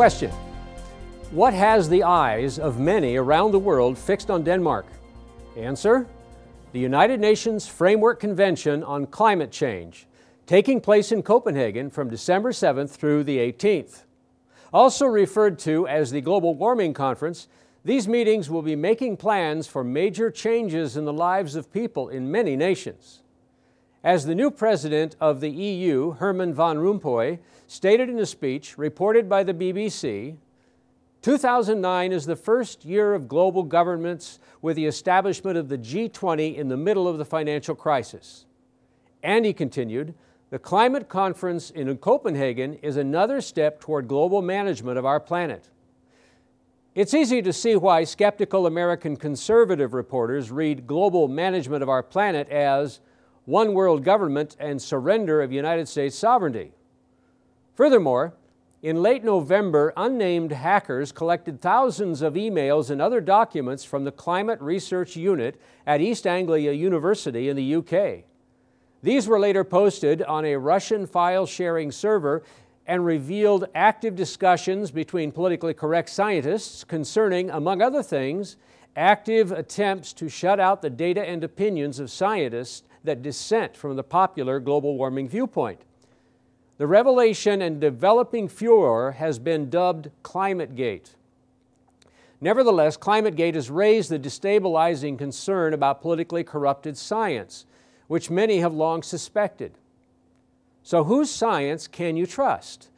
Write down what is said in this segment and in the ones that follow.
Question What has the eyes of many around the world fixed on Denmark? Answer The United Nations Framework Convention on Climate Change, taking place in Copenhagen from December 7th through the 18th. Also referred to as the Global Warming Conference, these meetings will be making plans for major changes in the lives of people in many nations. As the new president of the EU, Herman van Rompuy, stated in a speech reported by the BBC, 2009 is the first year of global governments with the establishment of the G20 in the middle of the financial crisis. And he continued, the climate conference in Copenhagen is another step toward global management of our planet. It's easy to see why skeptical American conservative reporters read global management of our planet as one world government and surrender of United States sovereignty. Furthermore, in late November, unnamed hackers collected thousands of emails and other documents from the Climate Research Unit at East Anglia University in the UK. These were later posted on a Russian file sharing server and revealed active discussions between politically correct scientists concerning, among other things, active attempts to shut out the data and opinions of scientists that dissent from the popular global warming viewpoint. The revelation and developing furor has been dubbed ClimateGate. Nevertheless, ClimateGate has raised the destabilizing concern about politically corrupted science, which many have long suspected. So, whose science can you trust?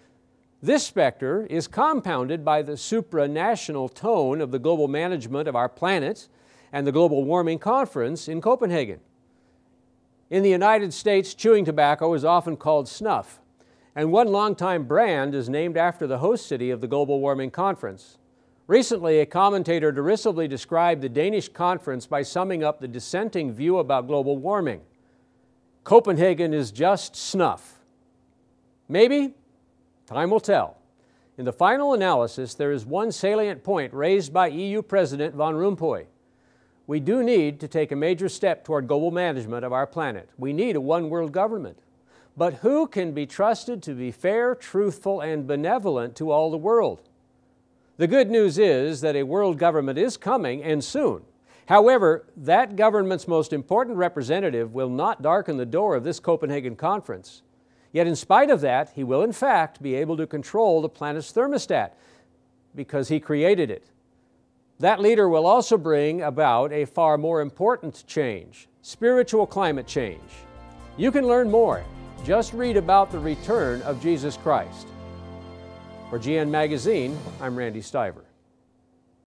This specter is compounded by the supranational tone of the global management of our planet and the Global Warming Conference in Copenhagen. In the United States, chewing tobacco is often called snuff and one longtime brand is named after the host city of the Global Warming Conference. Recently, a commentator derisively described the Danish conference by summing up the dissenting view about global warming. Copenhagen is just snuff. Maybe? Time will tell. In the final analysis, there is one salient point raised by EU President Van Rompuy. We do need to take a major step toward global management of our planet. We need a one world government. But who can be trusted to be fair, truthful, and benevolent to all the world? The good news is that a world government is coming and soon. However, that government's most important representative will not darken the door of this Copenhagen conference. Yet, in spite of that, he will in fact be able to control the planet's thermostat because he created it. That leader will also bring about a far more important change spiritual climate change. You can learn more just read about the return of Jesus Christ. For GN Magazine, I'm Randy Stiver.